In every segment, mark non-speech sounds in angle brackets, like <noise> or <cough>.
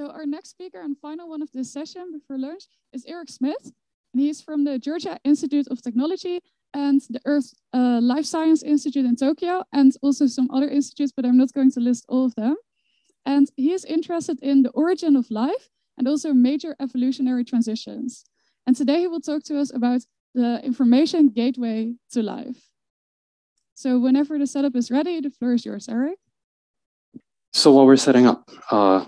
So our next speaker and final one of this session before lunch is Eric Smith. And he's from the Georgia Institute of Technology and the Earth uh, Life Science Institute in Tokyo, and also some other institutes, but I'm not going to list all of them. And he is interested in the origin of life and also major evolutionary transitions. And today he will talk to us about the information gateway to life. So whenever the setup is ready, the floor is yours, Eric. So while we're setting up, uh,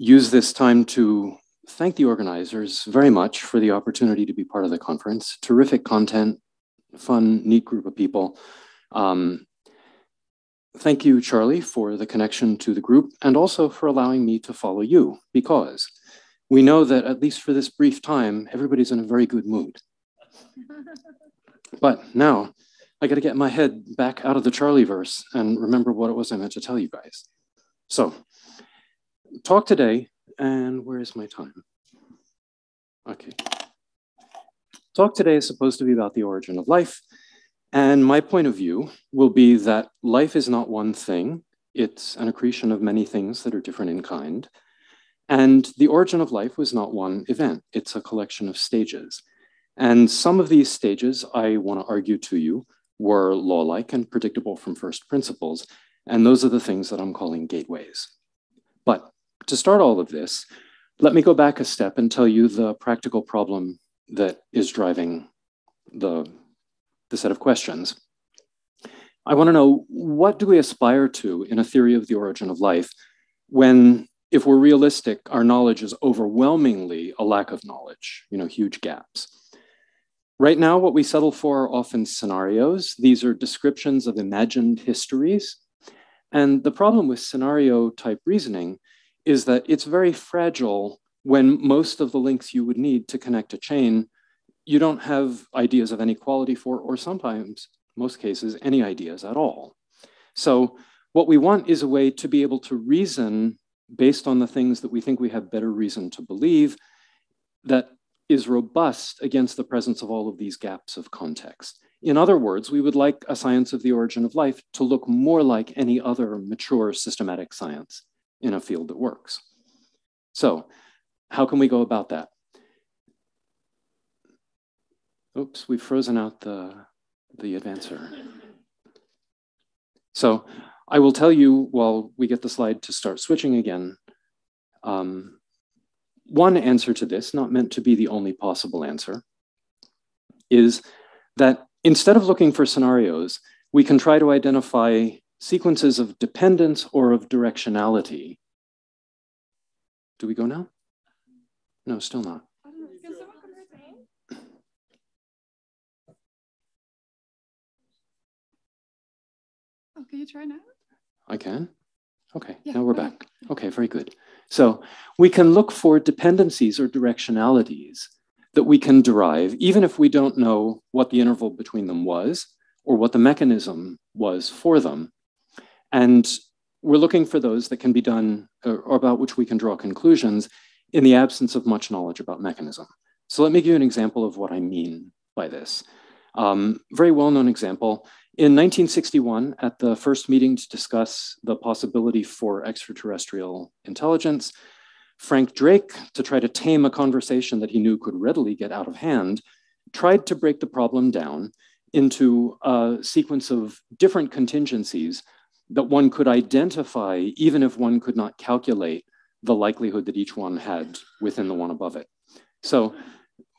use this time to thank the organizers very much for the opportunity to be part of the conference. Terrific content, fun, neat group of people. Um, thank you, Charlie, for the connection to the group and also for allowing me to follow you because we know that at least for this brief time, everybody's in a very good mood. <laughs> but now I got to get my head back out of the Charlie verse and remember what it was I meant to tell you guys. So, talk today, and where is my time? Okay. Talk today is supposed to be about the origin of life. And my point of view will be that life is not one thing, it's an accretion of many things that are different in kind. And the origin of life was not one event, it's a collection of stages. And some of these stages, I want to argue to you, were law like and predictable from first principles. And those are the things that I'm calling gateways. To start all of this, let me go back a step and tell you the practical problem that is driving the, the set of questions. I want to know what do we aspire to in a theory of the origin of life when, if we're realistic, our knowledge is overwhelmingly a lack of knowledge, you know, huge gaps. Right now, what we settle for are often scenarios. These are descriptions of imagined histories. And the problem with scenario type reasoning is that it's very fragile when most of the links you would need to connect a chain, you don't have ideas of any quality for, or sometimes, most cases, any ideas at all. So what we want is a way to be able to reason based on the things that we think we have better reason to believe that is robust against the presence of all of these gaps of context. In other words, we would like a science of the origin of life to look more like any other mature systematic science in a field that works. So how can we go about that? Oops, we've frozen out the, the advancer. So I will tell you while we get the slide to start switching again, um, one answer to this, not meant to be the only possible answer, is that instead of looking for scenarios, we can try to identify sequences of dependence or of directionality. Do we go now? No, still not. Oh, can you try now? I can. Okay, yeah, now we're back. Okay, very good. So we can look for dependencies or directionalities that we can derive, even if we don't know what the interval between them was or what the mechanism was for them. And we're looking for those that can be done or, or about which we can draw conclusions in the absence of much knowledge about mechanism. So let me give you an example of what I mean by this. Um, very well-known example. In 1961, at the first meeting to discuss the possibility for extraterrestrial intelligence, Frank Drake, to try to tame a conversation that he knew could readily get out of hand, tried to break the problem down into a sequence of different contingencies that one could identify even if one could not calculate the likelihood that each one had within the one above it. So,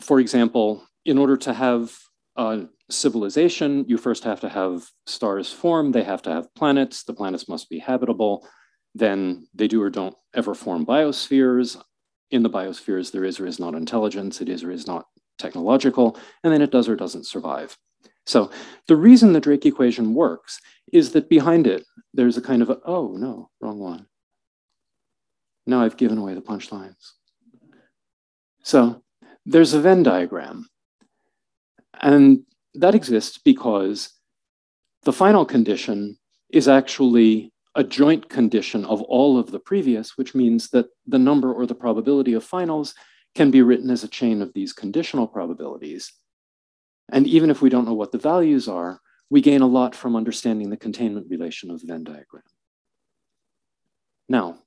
for example, in order to have a civilization, you first have to have stars form, they have to have planets, the planets must be habitable, then they do or don't ever form biospheres. In the biospheres, there is or is not intelligence, it is or is not technological, and then it does or doesn't survive. So the reason the Drake equation works is that behind it, there's a kind of, a, oh no, wrong one. Now I've given away the punchlines. So there's a Venn diagram. And that exists because the final condition is actually a joint condition of all of the previous, which means that the number or the probability of finals can be written as a chain of these conditional probabilities. And even if we don't know what the values are, we gain a lot from understanding the containment relation of the Venn diagram. Now,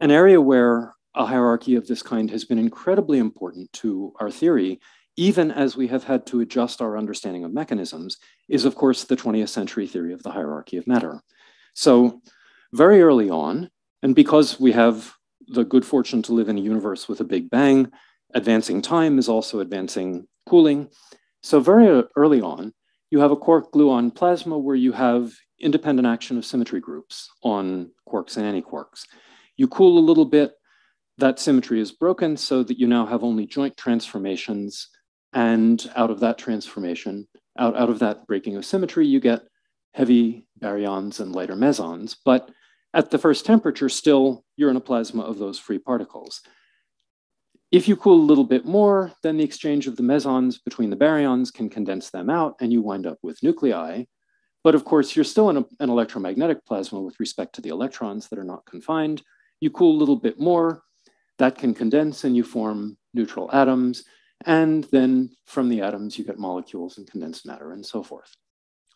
An area where a hierarchy of this kind has been incredibly important to our theory, even as we have had to adjust our understanding of mechanisms, is of course the 20th century theory of the hierarchy of matter. So very early on, and because we have the good fortune to live in a universe with a big bang, advancing time is also advancing cooling. So very early on, you have a quark gluon plasma where you have independent action of symmetry groups on quarks and antiquarks. You cool a little bit, that symmetry is broken so that you now have only joint transformations. And out of that transformation, out, out of that breaking of symmetry, you get heavy baryons and lighter mesons. But at the first temperature, still you're in a plasma of those free particles. If you cool a little bit more, then the exchange of the mesons between the baryons can condense them out and you wind up with nuclei. But of course, you're still in a, an electromagnetic plasma with respect to the electrons that are not confined. You cool a little bit more, that can condense and you form neutral atoms. And then from the atoms, you get molecules and condensed matter and so forth.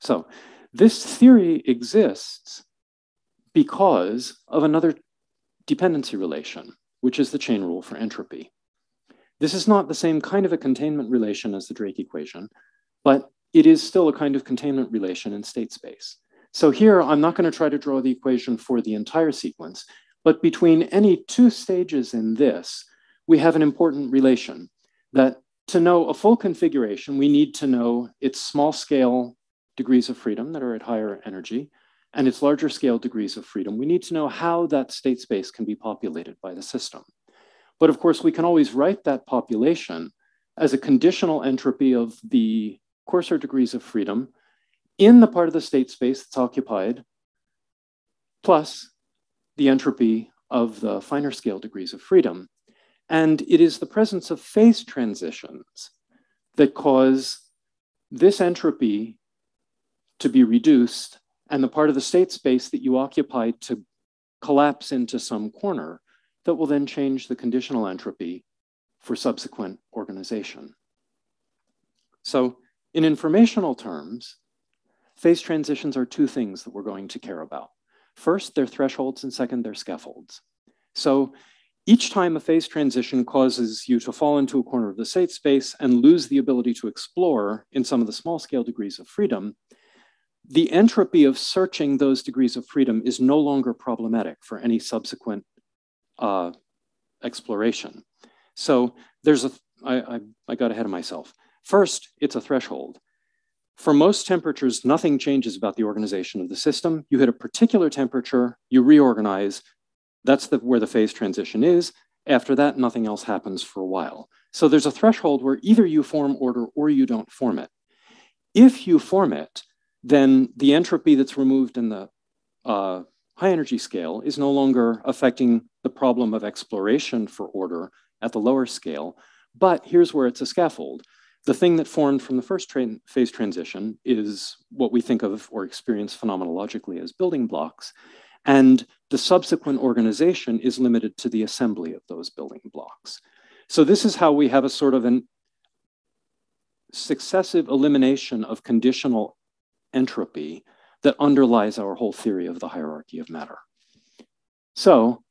So this theory exists because of another dependency relation, which is the chain rule for entropy. This is not the same kind of a containment relation as the Drake equation, but it is still a kind of containment relation in state space. So here, I'm not going to try to draw the equation for the entire sequence, but between any two stages in this, we have an important relation that to know a full configuration, we need to know its small scale degrees of freedom that are at higher energy and its larger scale degrees of freedom. We need to know how that state space can be populated by the system. But of course, we can always write that population as a conditional entropy of the coarser degrees of freedom in the part of the state space that's occupied, plus the entropy of the finer scale degrees of freedom. And it is the presence of phase transitions that cause this entropy to be reduced and the part of the state space that you occupy to collapse into some corner that will then change the conditional entropy for subsequent organization. So in informational terms, phase transitions are two things that we're going to care about. First, they're thresholds, and second, they're scaffolds. So each time a phase transition causes you to fall into a corner of the state space and lose the ability to explore in some of the small scale degrees of freedom, the entropy of searching those degrees of freedom is no longer problematic for any subsequent uh, exploration. So there's a, I, I, I got ahead of myself. First, it's a threshold. For most temperatures, nothing changes about the organization of the system. You hit a particular temperature, you reorganize. That's the, where the phase transition is. After that, nothing else happens for a while. So there's a threshold where either you form order or you don't form it. If you form it, then the entropy that's removed in the uh, high energy scale is no longer affecting the problem of exploration for order at the lower scale. But here's where it's a scaffold. The thing that formed from the first tra phase transition is what we think of or experience phenomenologically as building blocks. And the subsequent organization is limited to the assembly of those building blocks. So this is how we have a sort of an successive elimination of conditional entropy that underlies our whole theory of the hierarchy of matter. So,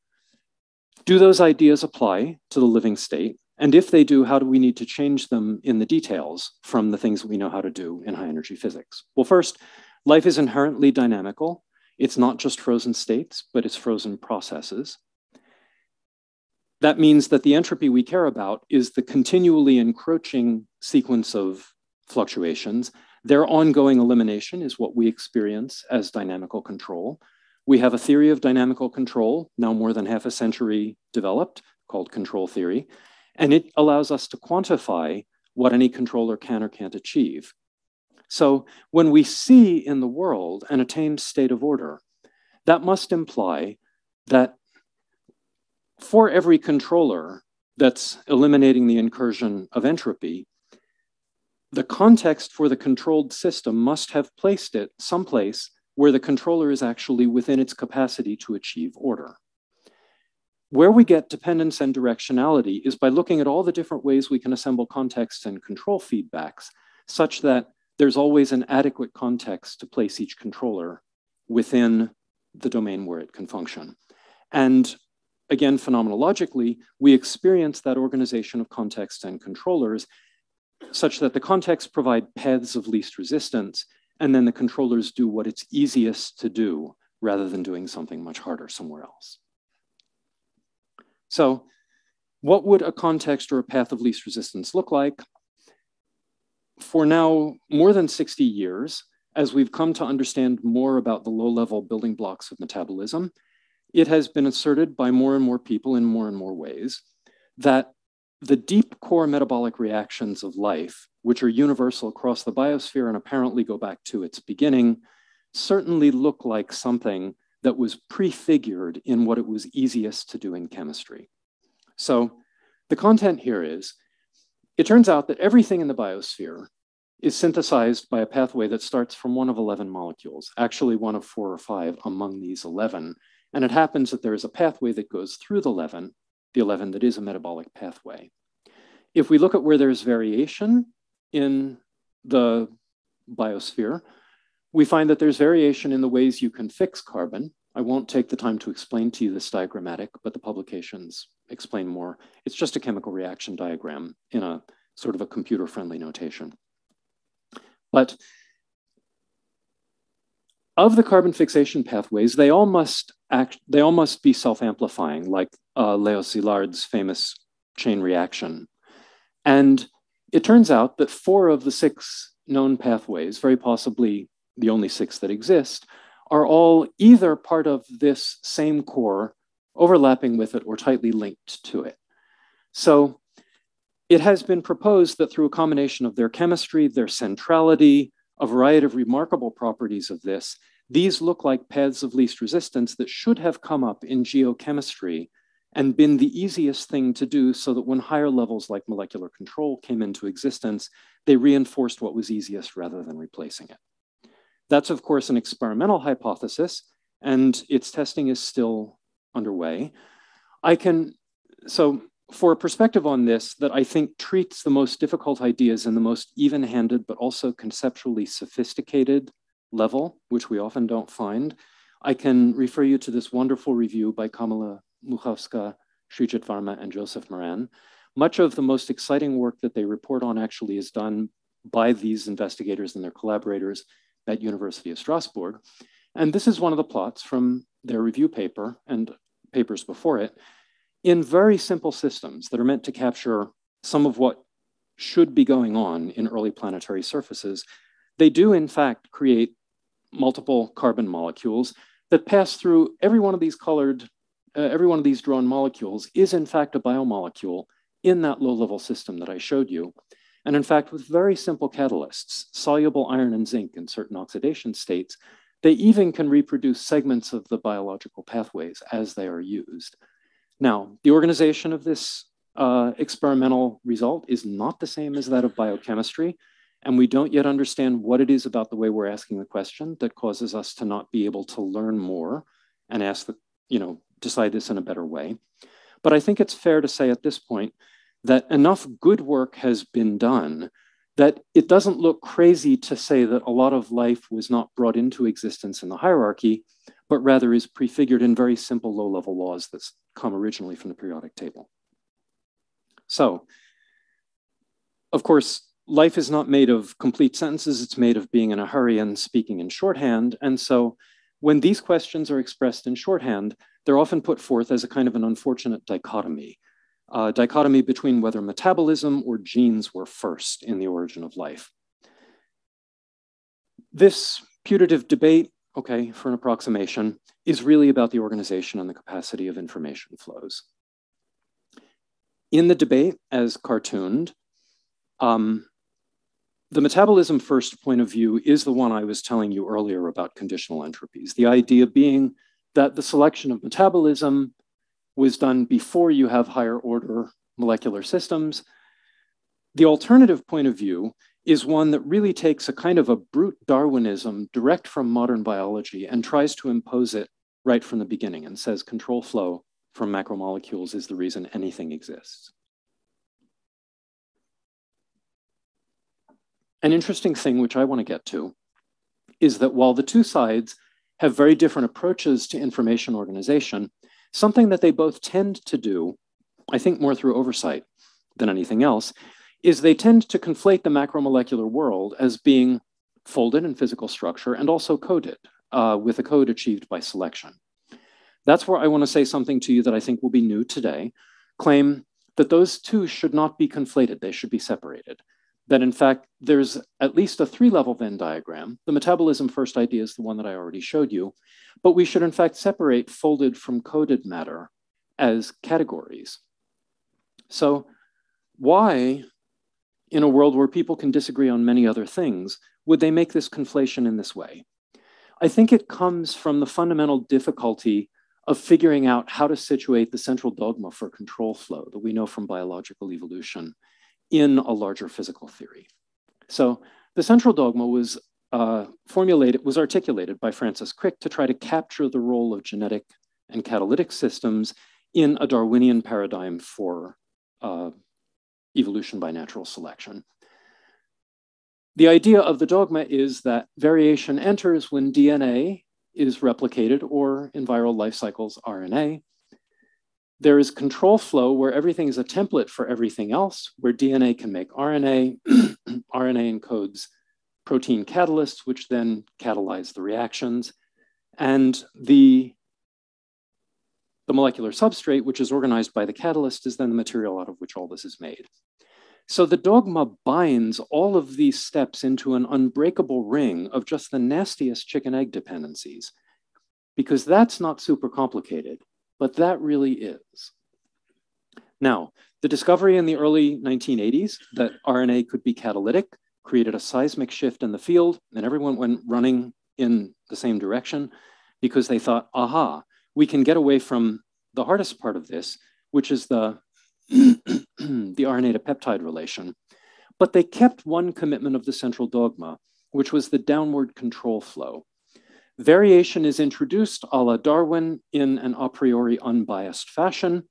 do those ideas apply to the living state? And if they do, how do we need to change them in the details from the things we know how to do in high energy physics? Well, first, life is inherently dynamical. It's not just frozen states, but it's frozen processes. That means that the entropy we care about is the continually encroaching sequence of fluctuations their ongoing elimination is what we experience as dynamical control. We have a theory of dynamical control, now more than half a century developed, called control theory, and it allows us to quantify what any controller can or can't achieve. So when we see in the world an attained state of order, that must imply that for every controller that's eliminating the incursion of entropy, the context for the controlled system must have placed it someplace where the controller is actually within its capacity to achieve order. Where we get dependence and directionality is by looking at all the different ways we can assemble contexts and control feedbacks such that there's always an adequate context to place each controller within the domain where it can function. And again, phenomenologically, we experience that organization of contexts and controllers such that the contexts provide paths of least resistance, and then the controllers do what it's easiest to do rather than doing something much harder somewhere else. So what would a context or a path of least resistance look like? For now more than 60 years, as we've come to understand more about the low-level building blocks of metabolism, it has been asserted by more and more people in more and more ways that the deep core metabolic reactions of life, which are universal across the biosphere and apparently go back to its beginning, certainly look like something that was prefigured in what it was easiest to do in chemistry. So the content here is, it turns out that everything in the biosphere is synthesized by a pathway that starts from one of 11 molecules, actually one of four or five among these 11. And it happens that there is a pathway that goes through the 11, the 11 that is a metabolic pathway. If we look at where there's variation in the biosphere, we find that there's variation in the ways you can fix carbon. I won't take the time to explain to you this diagrammatic, but the publications explain more. It's just a chemical reaction diagram in a sort of a computer-friendly notation. But of the carbon fixation pathways, they all must act, they all must be self-amplifying, like uh, Leo Szilard's famous chain reaction. And it turns out that four of the six known pathways, very possibly the only six that exist, are all either part of this same core, overlapping with it, or tightly linked to it. So it has been proposed that through a combination of their chemistry, their centrality, a variety of remarkable properties of this, these look like paths of least resistance that should have come up in geochemistry and been the easiest thing to do so that when higher levels like molecular control came into existence, they reinforced what was easiest rather than replacing it. That's of course an experimental hypothesis and its testing is still underway. I can, so for a perspective on this that I think treats the most difficult ideas in the most even-handed, but also conceptually sophisticated level, which we often don't find, I can refer you to this wonderful review by Kamila Muchowska, Sreejith Varma, and Joseph Moran. Much of the most exciting work that they report on actually is done by these investigators and their collaborators at University of Strasbourg. And this is one of the plots from their review paper and papers before it in very simple systems that are meant to capture some of what should be going on in early planetary surfaces, they do in fact create multiple carbon molecules that pass through every one of these colored, uh, every one of these drawn molecules is in fact a biomolecule in that low level system that I showed you. And in fact, with very simple catalysts, soluble iron and zinc in certain oxidation states, they even can reproduce segments of the biological pathways as they are used. Now, the organization of this uh, experimental result is not the same as that of biochemistry, and we don't yet understand what it is about the way we're asking the question that causes us to not be able to learn more and ask the, you know, decide this in a better way. But I think it's fair to say at this point that enough good work has been done that it doesn't look crazy to say that a lot of life was not brought into existence in the hierarchy, but rather is prefigured in very simple low level laws that come originally from the periodic table. So, of course, life is not made of complete sentences, it's made of being in a hurry and speaking in shorthand. And so when these questions are expressed in shorthand, they're often put forth as a kind of an unfortunate dichotomy, a dichotomy between whether metabolism or genes were first in the origin of life. This putative debate okay, for an approximation, is really about the organization and the capacity of information flows. In the debate, as cartooned, um, the metabolism first point of view is the one I was telling you earlier about conditional entropies. The idea being that the selection of metabolism was done before you have higher order molecular systems. The alternative point of view is one that really takes a kind of a brute Darwinism direct from modern biology and tries to impose it right from the beginning and says control flow from macromolecules is the reason anything exists. An interesting thing, which I want to get to, is that while the two sides have very different approaches to information organization, something that they both tend to do, I think more through oversight than anything else, is they tend to conflate the macromolecular world as being folded in physical structure and also coded uh, with a code achieved by selection. That's where I want to say something to you that I think will be new today, claim that those two should not be conflated, they should be separated. That in fact, there's at least a three level Venn diagram. The metabolism first idea is the one that I already showed you, but we should in fact separate folded from coded matter as categories. So why, in a world where people can disagree on many other things, would they make this conflation in this way? I think it comes from the fundamental difficulty of figuring out how to situate the central dogma for control flow that we know from biological evolution in a larger physical theory. So the central dogma was uh, formulated, was articulated by Francis Crick to try to capture the role of genetic and catalytic systems in a Darwinian paradigm for uh, evolution by natural selection. The idea of the dogma is that variation enters when DNA is replicated or in viral life cycles, RNA. There is control flow where everything is a template for everything else, where DNA can make RNA, RNA <clears throat> encodes protein catalysts, which then catalyze the reactions. And the, the molecular substrate, which is organized by the catalyst, is then the material out of which all this is made. So the dogma binds all of these steps into an unbreakable ring of just the nastiest chicken egg dependencies, because that's not super complicated, but that really is. Now, the discovery in the early 1980s that RNA could be catalytic created a seismic shift in the field, and everyone went running in the same direction because they thought, aha, we can get away from the hardest part of this, which is the <clears throat> the RNA to peptide relation. But they kept one commitment of the central dogma, which was the downward control flow. Variation is introduced a la Darwin in an a priori unbiased fashion.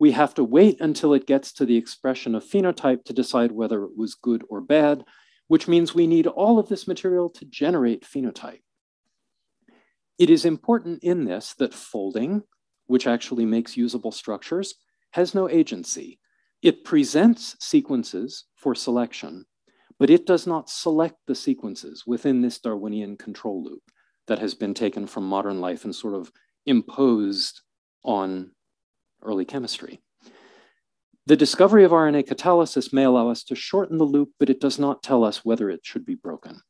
We have to wait until it gets to the expression of phenotype to decide whether it was good or bad, which means we need all of this material to generate phenotype. It is important in this that folding, which actually makes usable structures, has no agency. It presents sequences for selection, but it does not select the sequences within this Darwinian control loop that has been taken from modern life and sort of imposed on early chemistry. The discovery of RNA catalysis may allow us to shorten the loop, but it does not tell us whether it should be broken.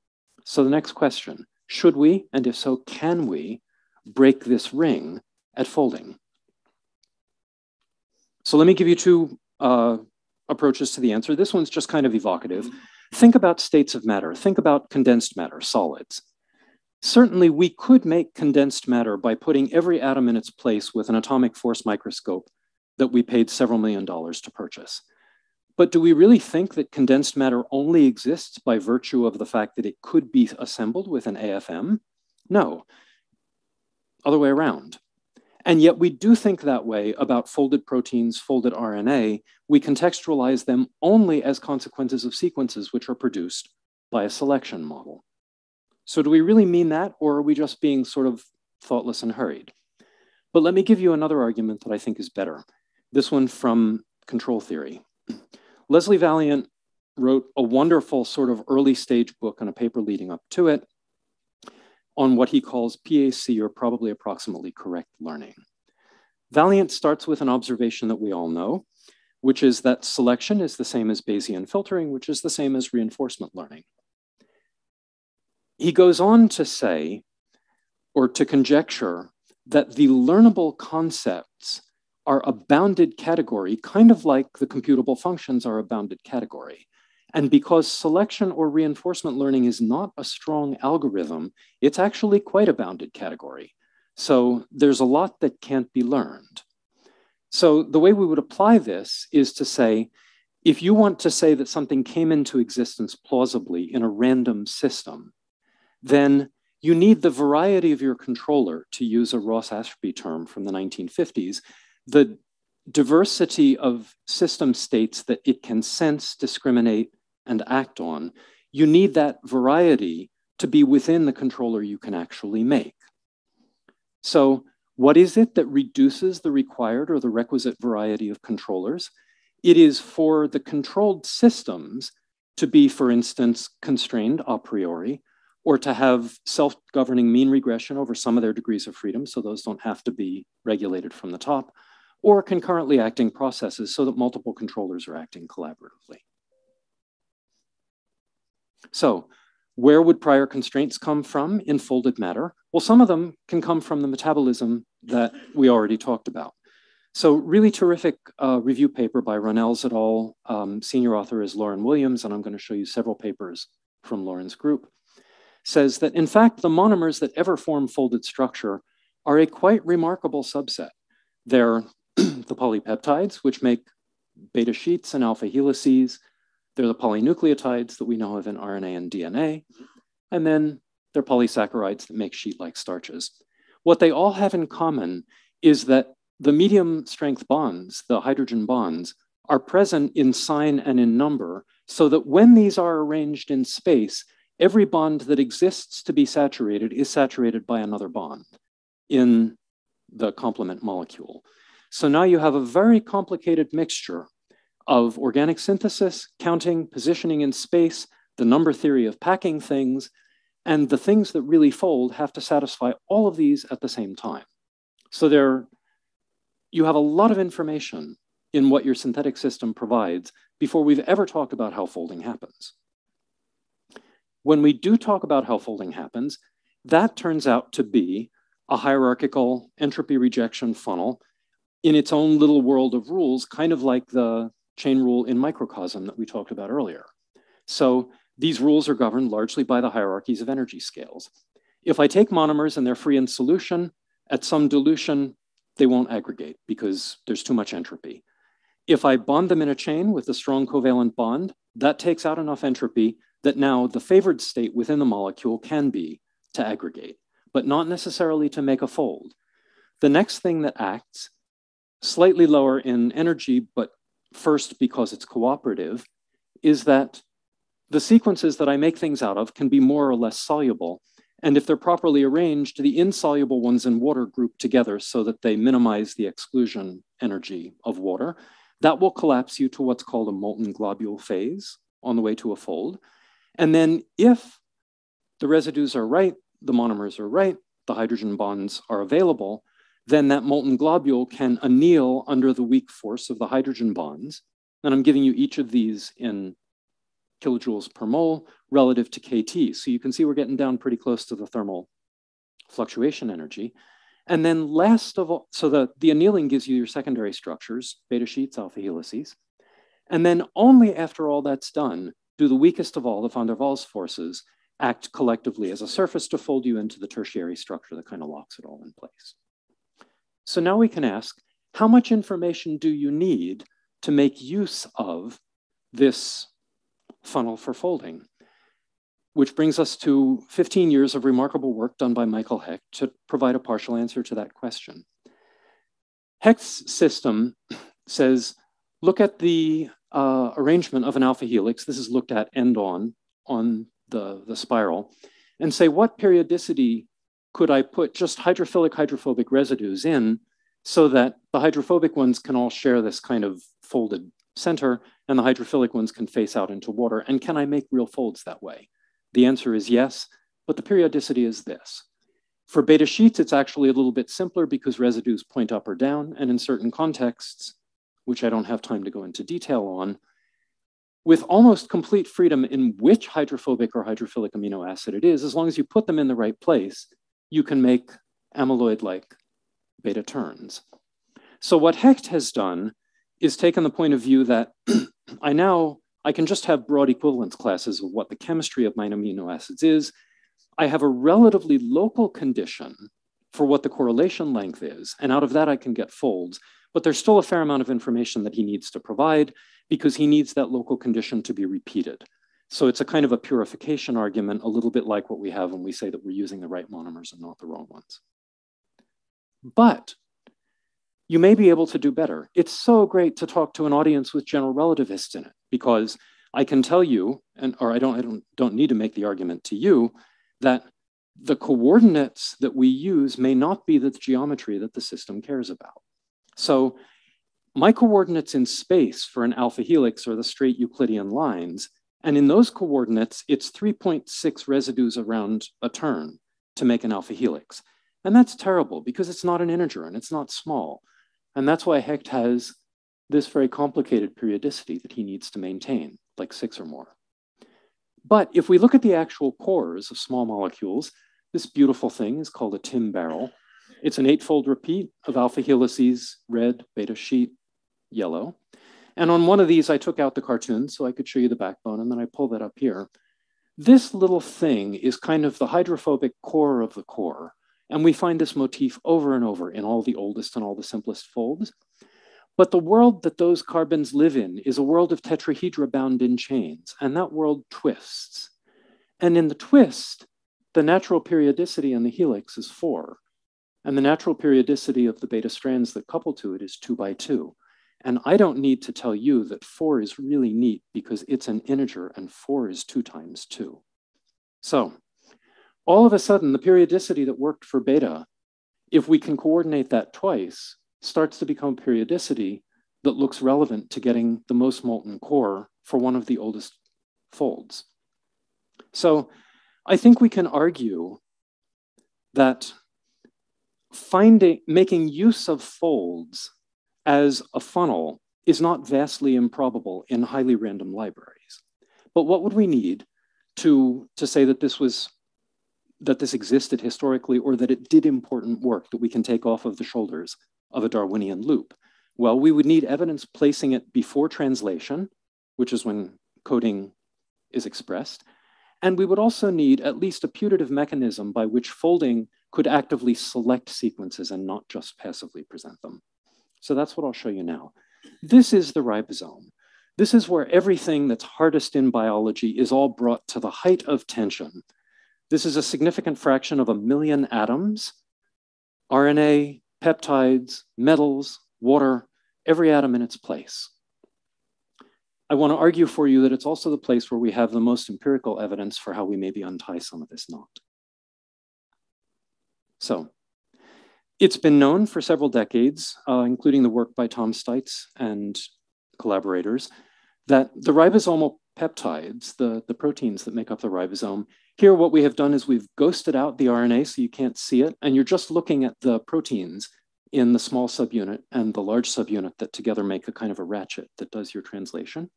So the next question, should we, and if so, can we, break this ring at folding? So let me give you two uh, approaches to the answer. This one's just kind of evocative. Think about states of matter. Think about condensed matter, solids. Certainly, we could make condensed matter by putting every atom in its place with an atomic force microscope that we paid several million dollars to purchase. But do we really think that condensed matter only exists by virtue of the fact that it could be assembled with an AFM? No. Other way around. And yet we do think that way about folded proteins, folded RNA. We contextualize them only as consequences of sequences which are produced by a selection model. So do we really mean that, or are we just being sort of thoughtless and hurried? But let me give you another argument that I think is better. This one from control theory. <clears throat> Leslie Valiant wrote a wonderful sort of early stage book and a paper leading up to it on what he calls PAC, or probably approximately correct learning. Valiant starts with an observation that we all know, which is that selection is the same as Bayesian filtering, which is the same as reinforcement learning. He goes on to say, or to conjecture, that the learnable concepts are a bounded category, kind of like the computable functions are a bounded category. And because selection or reinforcement learning is not a strong algorithm, it's actually quite a bounded category. So there's a lot that can't be learned. So the way we would apply this is to say, if you want to say that something came into existence plausibly in a random system, then you need the variety of your controller, to use a Ross Ashby term from the 1950s, the diversity of system states that it can sense, discriminate, and act on, you need that variety to be within the controller you can actually make. So What is it that reduces the required or the requisite variety of controllers? It is for the controlled systems to be, for instance, constrained a priori, or to have self-governing mean regression over some of their degrees of freedom, so those don't have to be regulated from the top, or concurrently acting processes so that multiple controllers are acting collaboratively. So where would prior constraints come from in folded matter? Well, some of them can come from the metabolism that we already talked about. So really terrific uh, review paper by Runnels et al. Um, senior author is Loren Williams, and I'm going to show you several papers from Loren's group, says that in fact, the monomers that ever form folded structure are a quite remarkable subset. They're <clears throat> the polypeptides, which make beta sheets and alpha helices. They're the polynucleotides that we know of in RNA and DNA. And then they're polysaccharides that make sheet-like starches. What they all have in common is that the medium strength bonds, the hydrogen bonds, are present in sign and in number so that when these are arranged in space, every bond that exists to be saturated is saturated by another bond in the complement molecule. So now you have a very complicated mixture of organic synthesis, counting, positioning in space, the number theory of packing things, and the things that really fold have to satisfy all of these at the same time. So there you have a lot of information in what your synthetic system provides before we've ever talked about how folding happens. When we do talk about how folding happens, that turns out to be a hierarchical entropy rejection funnel in its own little world of rules, kind of like the chain rule in microcosm that we talked about earlier. So these rules are governed largely by the hierarchies of energy scales. If I take monomers and they're free in solution, at some dilution, they won't aggregate because there's too much entropy. If I bond them in a chain with a strong covalent bond, that takes out enough entropy that now the favored state within the molecule can be to aggregate, but not necessarily to make a fold. The next thing that acts, slightly lower in energy, but first because it's cooperative, is that the sequences that I make things out of can be more or less soluble and if they're properly arranged, the insoluble ones in water group together so that they minimize the exclusion energy of water. That will collapse you to what's called a molten globule phase on the way to a fold. And then if the residues are right, the monomers are right, the hydrogen bonds are available, then that molten globule can anneal under the weak force of the hydrogen bonds. And I'm giving you each of these in kilojoules per mole relative to KT. So you can see we're getting down pretty close to the thermal fluctuation energy. And then last of all, so the, the annealing gives you your secondary structures, beta sheets, alpha helices. And then only after all that's done do the weakest of all, the van der Waals forces, act collectively as a surface to fold you into the tertiary structure that kind of locks it all in place. So now we can ask, how much information do you need to make use of this funnel for folding, which brings us to 15 years of remarkable work done by Michael Hecht to provide a partial answer to that question. Hecht's system <clears throat> says, look at the uh, arrangement of an alpha helix. This is looked at end on, on the, the spiral, and say, what periodicity could I put just hydrophilic hydrophobic residues in so that the hydrophobic ones can all share this kind of folded center and the hydrophilic ones can face out into water. And can I make real folds that way? The answer is yes, but the periodicity is this. For beta sheets, it's actually a little bit simpler because residues point up or down. And in certain contexts, which I don't have time to go into detail on, with almost complete freedom in which hydrophobic or hydrophilic amino acid it is, as long as you put them in the right place, you can make amyloid-like beta turns. So what Hecht has done is taken the point of view that <clears throat> I now, I can just have broad equivalence classes of what the chemistry of my amino acids is. I have a relatively local condition for what the correlation length is. And out of that, I can get folds. But there's still a fair amount of information that he needs to provide because he needs that local condition to be repeated. So it's a kind of a purification argument, a little bit like what we have when we say that we're using the right monomers and not the wrong ones. But you may be able to do better. It's so great to talk to an audience with general relativists in it because I can tell you, and or I don't, I don't, don't need to make the argument to you that the coordinates that we use may not be the geometry that the system cares about. So my coordinates in space for an alpha helix are the straight Euclidean lines. And in those coordinates, it's 3.6 residues around a turn to make an alpha helix. And that's terrible because it's not an integer and it's not small. And that's why Hecht has this very complicated periodicity that he needs to maintain, like six or more. But if we look at the actual cores of small molecules, this beautiful thing is called a TIM barrel. It's an eightfold repeat of alpha helices, red, beta sheet, yellow. And on one of these, I took out the cartoon so I could show you the backbone, and then I pull that up here. This little thing is kind of the hydrophobic core of the core. And we find this motif over and over in all the oldest and all the simplest folds. But the world that those carbons live in is a world of tetrahedra bound in chains, and that world twists. And in the twist, the natural periodicity in the helix is four, and the natural periodicity of the beta strands that couple to it is two by two. And I don't need to tell you that four is really neat because it's an integer and four is two times two. So all of a sudden, the periodicity that worked for beta, if we can coordinate that twice, starts to become periodicity that looks relevant to getting the most molten core for one of the oldest folds. So I think we can argue that finding, making use of folds as a funnel is not vastly improbable in highly random libraries. But what would we need to, to say that this was that this existed historically or that it did important work that we can take off of the shoulders of a Darwinian loop? Well, we would need evidence placing it before translation, which is when coding is expressed. And we would also need at least a putative mechanism by which folding could actively select sequences and not just passively present them. So that's what I'll show you now. This is the ribosome. This is where everything that's hardest in biology is all brought to the height of tension. This is a significant fraction of a million atoms, RNA, peptides, metals, water, every atom in its place. I want to argue for you that it's also the place where we have the most empirical evidence for how we maybe untie some of this knot. So it's been known for several decades, uh, including the work by Tom Steitz and collaborators, that the ribosomal peptides, the, the proteins that make up the ribosome, here what we have done is we've ghosted out the RNA so you can't see it, and you're just looking at the proteins in the small subunit and the large subunit that together make a kind of a ratchet that does your translation.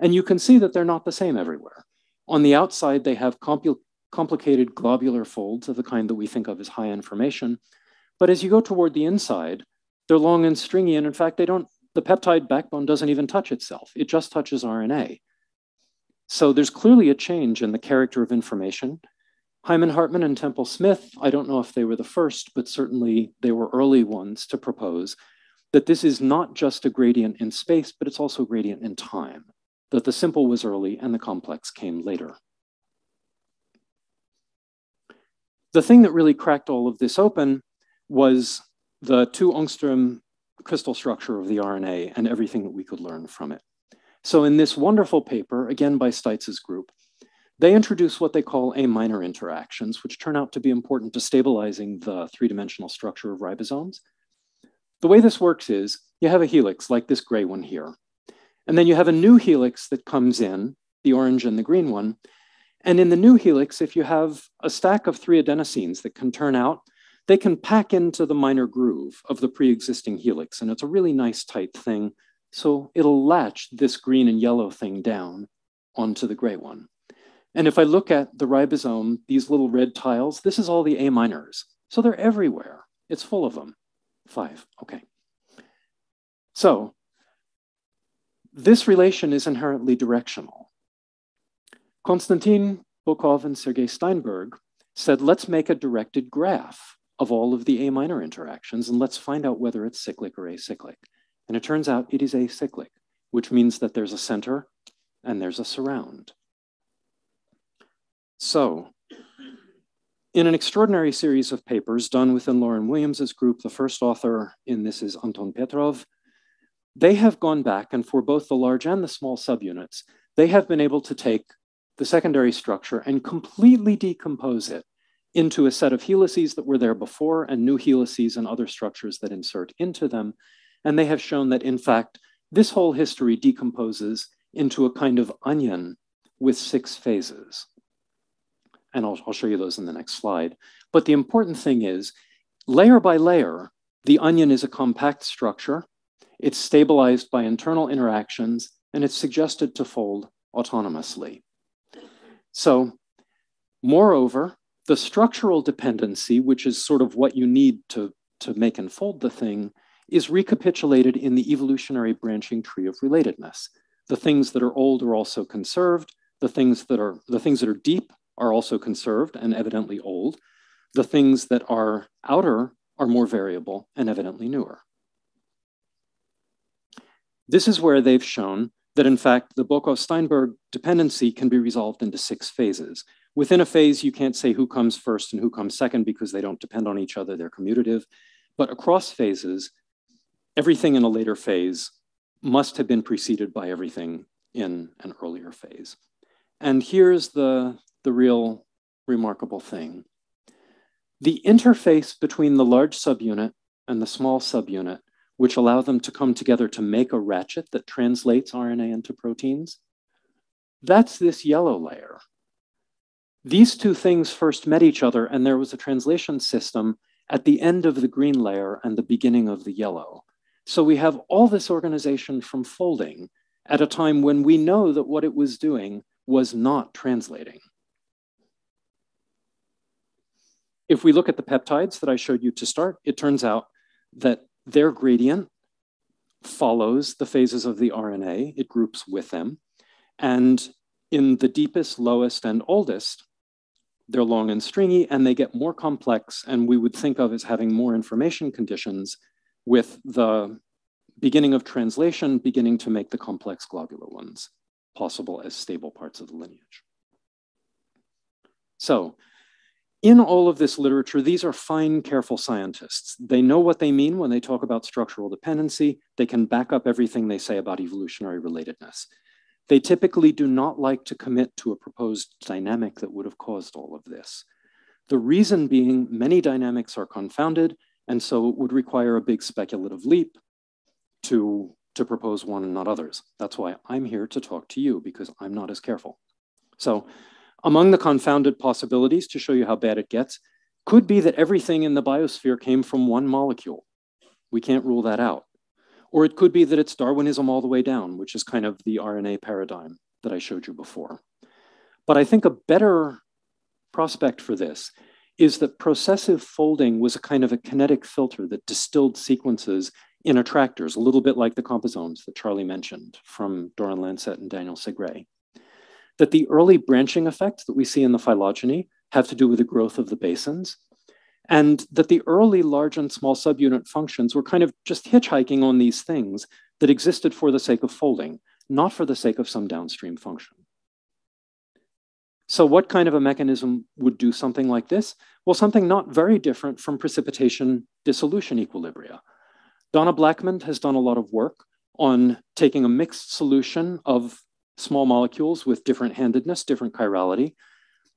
And you can see that they're not the same everywhere. On the outside, they have compl complicated globular folds of the kind that we think of as high information. But as you go toward the inside, they're long and stringy. And in fact, they don't, the peptide backbone doesn't even touch itself. It just touches RNA. So there's clearly a change in the character of information. Hyman Hartman and Temple Smith, I don't know if they were the first, but certainly they were early ones to propose that this is not just a gradient in space, but it's also a gradient in time, that the simple was early and the complex came later. The thing that really cracked all of this open was the two angstrom crystal structure of the RNA and everything that we could learn from it. So in this wonderful paper, again by Steitz's group, they introduce what they call A minor interactions, which turn out to be important to stabilizing the three-dimensional structure of ribosomes. The way this works is you have a helix like this gray one here, and then you have a new helix that comes in, the orange and the green one. And in the new helix, if you have a stack of three adenosines that can turn out, they can pack into the minor groove of the pre-existing helix. And it's a really nice tight thing so it'll latch this green and yellow thing down onto the gray one. And if I look at the ribosome, these little red tiles, this is all the A minors. So they're everywhere. It's full of them. Five, okay. So this relation is inherently directional. Konstantin Bokov and Sergei Steinberg said, let's make a directed graph of all of the A minor interactions and let's find out whether it's cyclic or acyclic. And it turns out it is acyclic, which means that there's a center and there's a surround. So, in an extraordinary series of papers done within Loren Williams's group, the first author in this is Anton Petrov, they have gone back and for both the large and the small subunits, they have been able to take the secondary structure and completely decompose it into a set of helices that were there before and new helices and other structures that insert into them. And they have shown that, in fact, this whole history decomposes into a kind of onion with six phases. And I'll, I'll show you those in the next slide. But the important thing is, layer by layer, the onion is a compact structure. It's stabilized by internal interactions, and it's suggested to fold autonomously. So, moreover, the structural dependency, which is sort of what you need to, to make and fold the thing, is recapitulated in the evolutionary branching tree of relatedness. The things that are old are also conserved. The things that are the things that are deep are also conserved and evidently old. The things that are outer are more variable and evidently newer. This is where they've shown that in fact, the Bokov-Steinberg dependency can be resolved into six phases. Within a phase, you can't say who comes first and who comes second because they don't depend on each other, they're commutative. But across phases, everything in a later phase must have been preceded by everything in an earlier phase. And here's the, the real remarkable thing. The interface between the large subunit and the small subunit which allow them to come together to make a ratchet that translates RNA into proteins. That's this yellow layer. These two things first met each other, and there was a translation system at the end of the green layer and the beginning of the yellow. So we have all this organization from folding at a time when we know that what it was doing was not translating. If we look at the peptides that I showed you to start, it turns out that their gradient follows the phases of the RNA, it groups with them. And in the deepest, lowest, and oldest, they're long and stringy and they get more complex and we would think of as having more information conditions with the beginning of translation beginning to make the complex globular ones possible as stable parts of the lineage. So in all of this literature, these are fine, careful scientists. They know what they mean when they talk about structural dependency. They can back up everything they say about evolutionary relatedness. They typically do not like to commit to a proposed dynamic that would have caused all of this. The reason being many dynamics are confounded, and so it would require a big speculative leap to, to propose one and not others. That's why I'm here to talk to you, because I'm not as careful. So among the confounded possibilities, to show you how bad it gets, could be that everything in the biosphere came from one molecule. We can't rule that out. Or it could be that it's Darwinism all the way down, which is kind of the RNA paradigm that I showed you before. But I think a better prospect for this is that processive folding was a kind of a kinetic filter that distilled sequences in attractors, a little bit like the composomes that Charlie mentioned from Doron Lancet and Daniel Segre that the early branching effects that we see in the phylogeny have to do with the growth of the basins, and that the early large and small subunit functions were kind of just hitchhiking on these things that existed for the sake of folding, not for the sake of some downstream function. So what kind of a mechanism would do something like this? Well, something not very different from precipitation dissolution equilibria. Donna Blackmond has done a lot of work on taking a mixed solution of small molecules with different handedness, different chirality,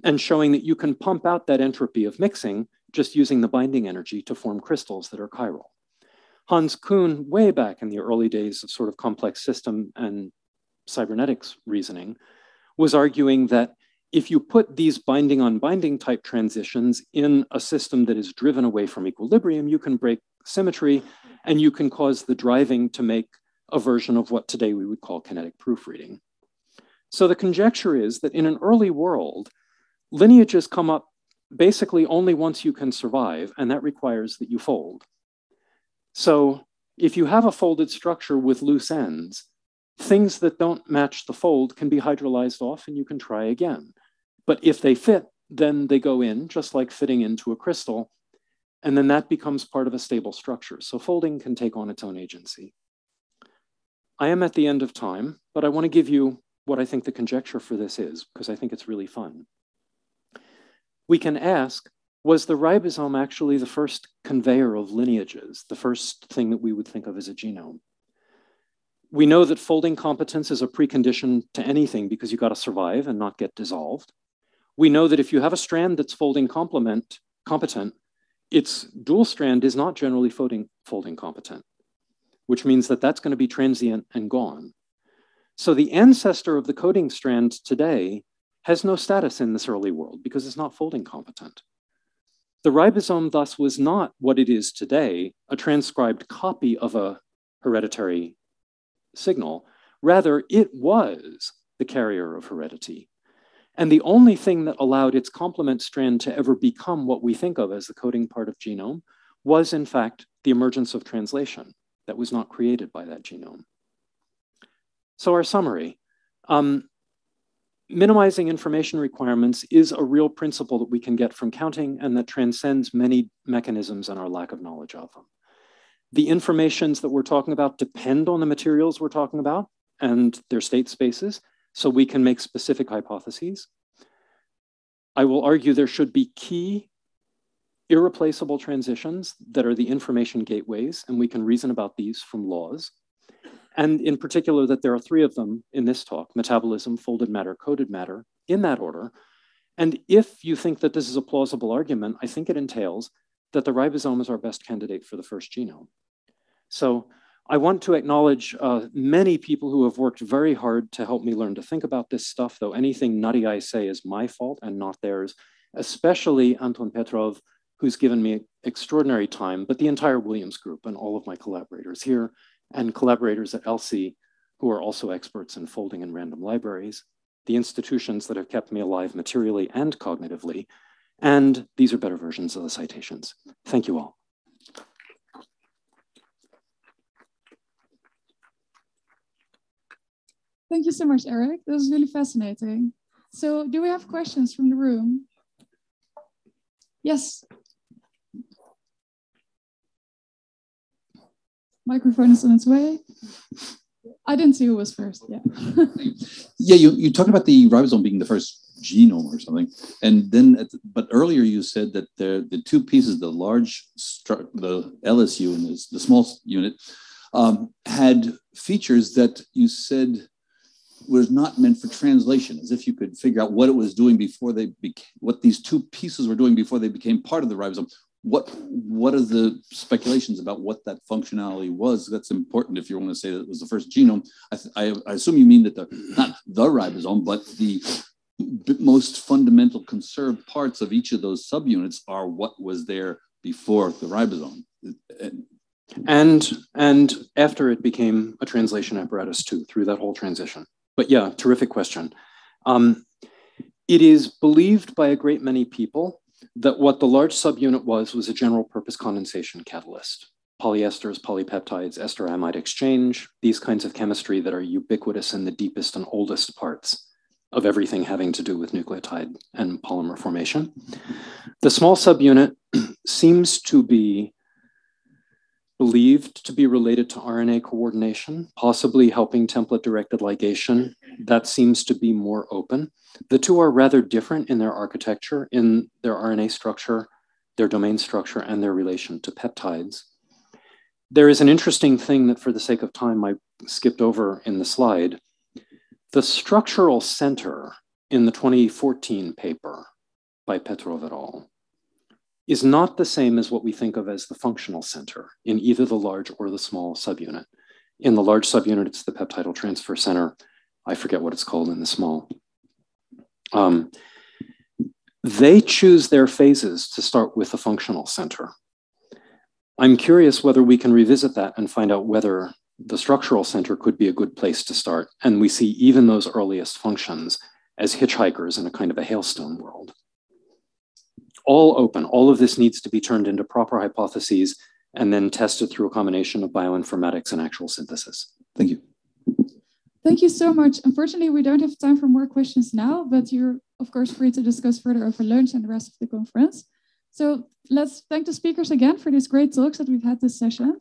and showing that you can pump out that entropy of mixing just using the binding energy to form crystals that are chiral. Hans Kuhn, way back in the early days of sort of complex system and cybernetics reasoning, was arguing that if you put these binding on binding type transitions in a system that is driven away from equilibrium, you can break symmetry and you can cause the driving to make a version of what today we would call kinetic proofreading. So the conjecture is that in an early world, lineages come up basically only once you can survive, and that requires that you fold. So if you have a folded structure with loose ends, things that don't match the fold can be hydrolyzed off and you can try again. But if they fit, then they go in, just like fitting into a crystal, and then that becomes part of a stable structure. So folding can take on its own agency. I am at the end of time, but I want to give you what I think the conjecture for this is, because I think it's really fun. We can ask, was the ribosome actually the first conveyor of lineages, the first thing that we would think of as a genome? We know that folding competence is a precondition to anything because you got to survive and not get dissolved. we know that if you have a strand that's folding complement competent, its dual strand is not generally folding, folding competent, which means that that's going to be transient and gone. So the ancestor of the coding strand today has no status in this early world because it's not folding competent. The ribosome thus was not what it is today, a transcribed copy of a hereditary signal. Rather, it was the carrier of heredity. And the only thing that allowed its complement strand to ever become what we think of as the coding part of genome was, in fact, the emergence of translation that was not created by that genome. So our summary, um, minimizing information requirements is a real principle that we can get from counting and that transcends many mechanisms and our lack of knowledge of them. The informations that we're talking about depend on the materials we're talking about and their state spaces, so we can make specific hypotheses. I will argue there should be key irreplaceable transitions that are the information gateways, and we can reason about these from laws. And in particular, that there are three of them in this talk, metabolism, folded matter, coded matter, in that order. And if you think that this is a plausible argument, I think it entails that the ribosome is our best candidate for the first genome. So I want to acknowledge uh, many people who have worked very hard to help me learn to think about this stuff, though anything nutty I say is my fault and not theirs, especially Anton Petrov, who's given me extraordinary time, but the entire Williams group and all of my collaborators here and collaborators at ELSI who are also experts in folding and random libraries, the institutions that have kept me alive materially and cognitively, and these are better versions of the citations. Thank you all. Thank you so much, Eric. That was really fascinating. So do we have questions from the room? Yes. Microphone is on its way. I didn't see who was first. Yeah. <laughs> yeah, you, you talked about the ribosome being the first genome or something, and then, the, but earlier you said that the the two pieces, the large, the LSU and the, the small unit, um, had features that you said was not meant for translation, as if you could figure out what it was doing before they became, what these two pieces were doing before they became part of the ribosome. What what are the speculations about what that functionality was? That's important if you want to say that it was the first genome. I, I, I assume you mean that the not the ribosome, but the most fundamental conserved parts of each of those subunits are what was there before the ribosome. And and after it became a translation apparatus too, through that whole transition. But yeah, terrific question. Um, it is believed by a great many people that what the large subunit was was a general purpose condensation catalyst. Polyesters, polypeptides, ester amide exchange, these kinds of chemistry that are ubiquitous in the deepest and oldest parts of everything having to do with nucleotide and polymer formation. The small subunit <clears throat> seems to be believed to be related to RNA coordination, possibly helping template directed ligation. That seems to be more open. The two are rather different in their architecture, in their RNA structure, their domain structure, and their relation to peptides. There is an interesting thing that, for the sake of time, I skipped over in the slide. The structural center in the 2014 paper by Petrov et al is not the same as what we think of as the functional center in either the large or the small subunit. In the large subunit, it's the peptidyl transfer center. I forget what it's called in the small. Um, they choose their phases to start with the functional center. I'm curious whether we can revisit that and find out whether the structural center could be a good place to start. And we see even those earliest functions as hitchhikers in a kind of a hailstone world all open. All of this needs to be turned into proper hypotheses and then tested through a combination of bioinformatics and actual synthesis. Thank you. Thank you so much. Unfortunately, we don't have time for more questions now, but you're of course free to discuss further over lunch and the rest of the conference. So let's thank the speakers again for these great talks that we've had this session.